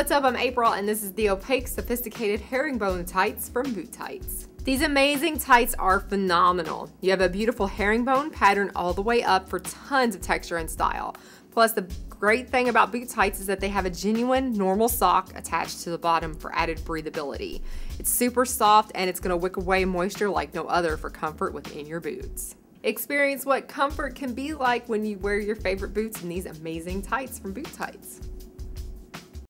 what's up? I'm April and this is the opaque sophisticated herringbone tights from Bootights. These amazing tights are phenomenal. You have a beautiful herringbone pattern all the way up for tons of texture and style. Plus the great thing about boot tights is that they have a genuine normal sock attached to the bottom for added breathability. It's super soft and it's gonna wick away moisture like no other for comfort within your boots. Experience what comfort can be like when you wear your favorite boots in these amazing tights from Bootights.